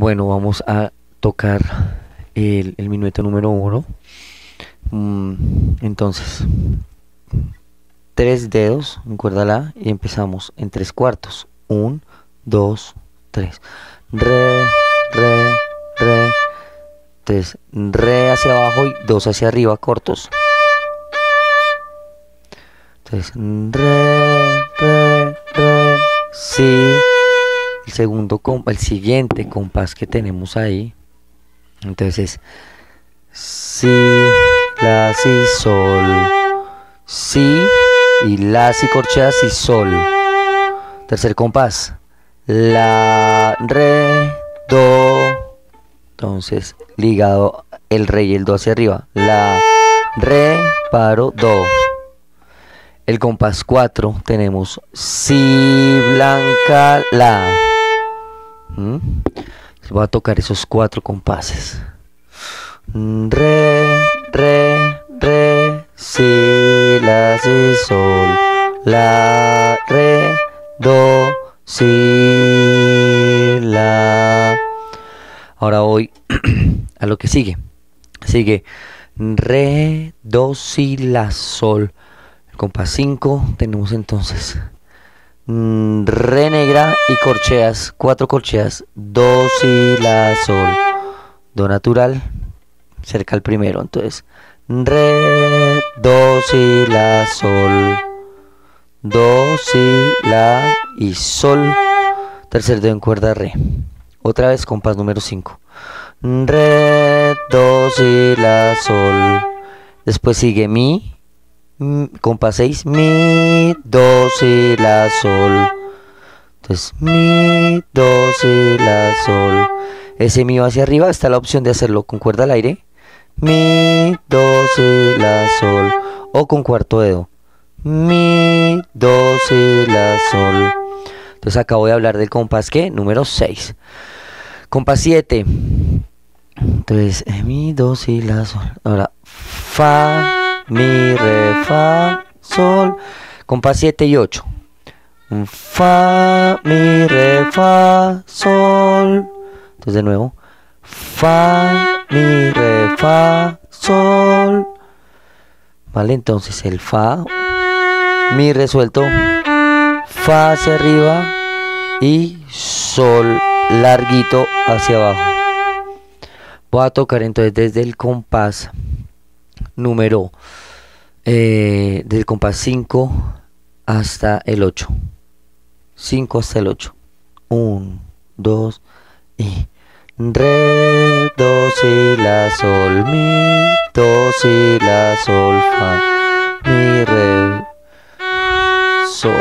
Bueno, vamos a tocar el, minueto número uno. Mm, entonces, tres dedos en y empezamos en tres cuartos. Un, dos, tres. Re, re, re. Entonces, re hacia abajo y dos hacia arriba cortos. Entonces, re, re, re, si. El segundo, el siguiente compás que tenemos ahí. Entonces es si, la, si, sol, si y la, si corcheas y sol. Tercer compás, la, re, do. Entonces ligado el re y el do hacia arriba, la, re, paro, do. El compás 4 tenemos si, blanca, la. ¿Mm? Voy a tocar esos cuatro compases. Re, re, re, si, la, si, sol, la, re, do, si, la. Ahora voy a lo que sigue. Sigue re, do, si, la, sol. El compás 5 tenemos entonces mm, re negra y corcheas, cuatro corcheas, do, si, la, sol, do natural, cerca al primero, entonces. Re, do, si, la, sol, do, si, la y sol, tercer dedo en cuerda re, otra vez compás número 5, re, do, si, la, sol, después sigue mi, mm, compás 6, mi, do, si, la, sol. Entonces, mi, do, si, la, sol. Ese mi hacia arriba, está la opción de hacerlo con cuerda al aire. Mi, do, si, la, sol. O con cuarto dedo. Mi, do, si, la, sol. Entonces acá voy a hablar del compás que número 6. Compás 7. Entonces, mi, do, si, la, sol. Ahora, fa, mi, re, fa, sol. Compás 7 y 8. Fa, mi, re, fa, sol. Entonces de nuevo. Fa, mi, re, fa, sol. Vale, entonces el fa, mi resuelto, fa hacia arriba y sol larguito hacia abajo. Voy a tocar entonces desde el compás número, eh, del compás 5 hasta el 8. 5 hasta el 8. 1, 2 y re, do, si, la, sol, mi, do, si, la, sol, fa, mi, re, sol.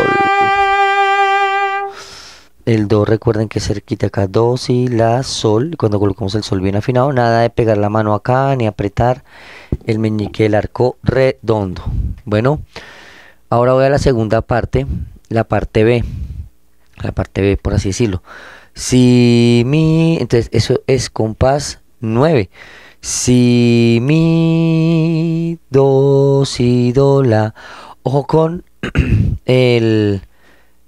El do, recuerden que cerquita acá, do, si, la, sol. Cuando colocamos el sol bien afinado, nada de pegar la mano acá ni apretar el meñique del arco redondo. Bueno, ahora voy a la segunda parte, la parte B. La parte B, por así decirlo. Si mi, entonces eso es compás 9. Si mi, do, si, do, la. Ojo con el,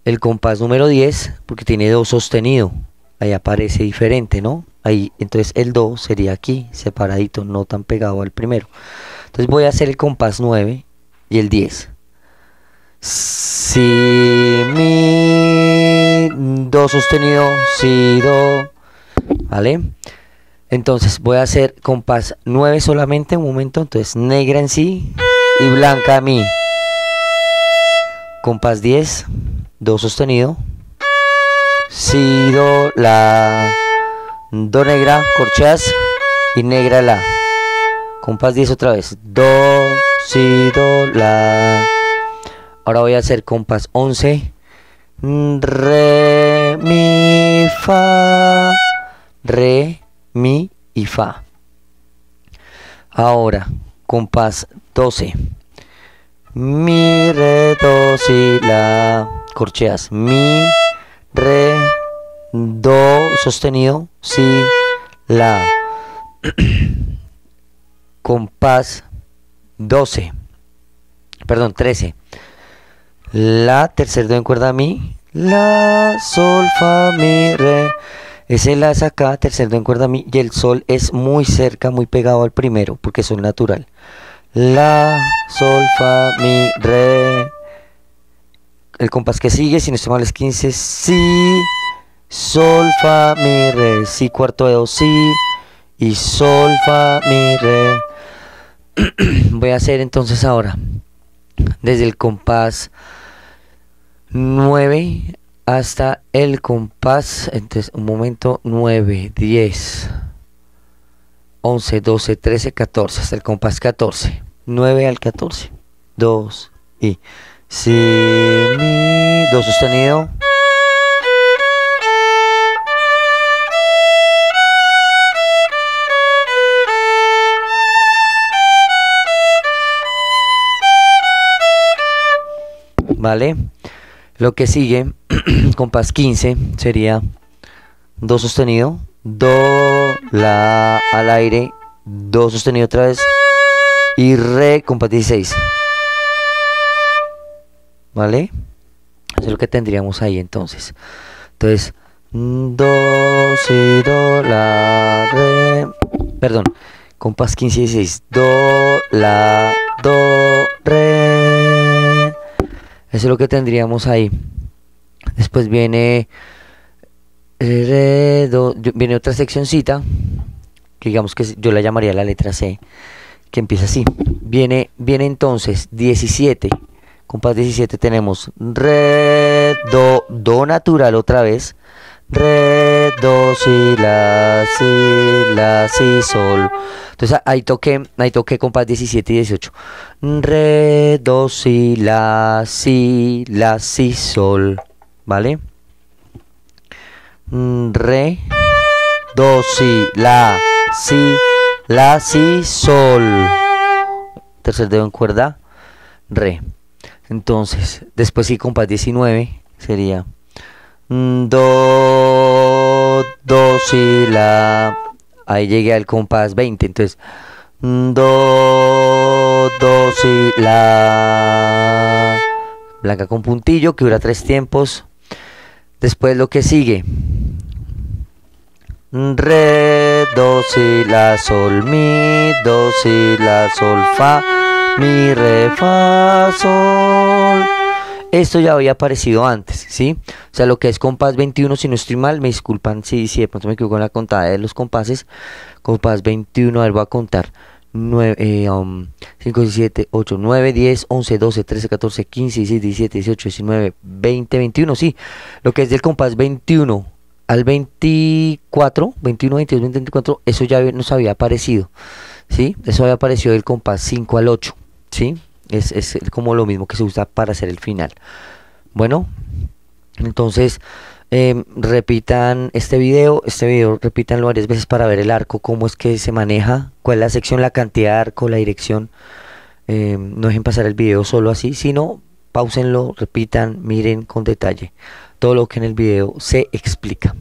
el compás número 10, porque tiene do sostenido. Ahí aparece diferente, ¿no? Ahí, entonces el do sería aquí, separadito, no tan pegado al primero. Entonces voy a hacer el compás 9 y el 10. Si, mi, do sostenido, si, do, ¿vale? Entonces voy a hacer compás 9 solamente, un momento, entonces negra en sí y blanca mí. Compás 10, do sostenido, si, do, la, do negra, corcheas y negra la. Compás 10 otra vez, do, si, do, la. Ahora voy a hacer compás 11. Re, mi, fa. Re, mi y fa. Ahora, compás 12. Mi, re, do, si, la. Corcheas. Mi, re, do, sostenido, si, la. compás 12. Perdón, 13. La, tercer do en cuerda mi, la, sol, fa, mi, re. Ese la es acá, tercer do en cuerda mi, y el sol es muy cerca, muy pegado al primero, porque sol natural. La, sol, fa, mi, re. El compás que sigue, si no estoy mal, es 15, si, sol, fa, mi, re, si, cuarto de do, si, y sol, fa, mi, re. Voy a hacer entonces ahora, desde el compás 9 hasta el compás, entonces un momento, 9, 10, 11, 12, 13, 14, hasta el compás 14, 9 al 14, 2 y. Si, mi, do sostenido. ¿Vale? Lo que sigue, compás 15, sería Do sostenido, Do, La al aire, Do sostenido otra vez y Re, compás 16. ¿Vale? Eso es lo que tendríamos ahí entonces. Entonces, Do, Si, Do, La, Re. Perdón, compás 15 y 16. Do, La, Do, Re. Eso es lo que tendríamos ahí. Después viene viene otra seccioncita digamos que yo la llamaría la letra C, que empieza así. Viene viene entonces 17. Compás 17 tenemos re do do natural otra vez. Re, do, si, la, si, la, si, sol. Entonces ahí toqué, ahí toqué compás 17 y 18. Re, do, si, la, si, la, si, sol. ¿Vale? Re, do, si, la, si, la, si, sol. Tercer dedo en cuerda. Re. Entonces, después sí compás 19 sería do, do, si, la. Ahí llegué al compás 20. Entonces, do, do, si, la. Blanca con puntillo que dura tres tiempos. Después lo que sigue. Re, do, si, la, sol, mi, do, si, la, sol, fa, mi, re, fa, sol. Esto ya había aparecido antes, ¿sí? O sea, lo que es compás 21, si no estoy mal, me disculpan si, si de pronto me equivoco en la contada de los compases. Compás 21, a ver, voy a contar. 9, eh, 5, 7, 8, 9, 10, 11, 12, 13, 14, 15, 16, 17, 18, 19, 20, 21, sí. Lo que es del compás 21 al 24, 21, 22, 24, eso ya nos había aparecido, ¿sí? Eso había aparecido del compás 5 al 8, ¿sí? Es, es como lo mismo que se usa para hacer el final. Bueno, entonces em, repitan este video, este video repítanlo varias veces para ver el arco, cómo es que se maneja, cuál es la sección, la cantidad de arco, la dirección. Em, no dejen pasar el video solo así, sino pausenlo, repitan, miren con detalle todo lo que en el video se explica.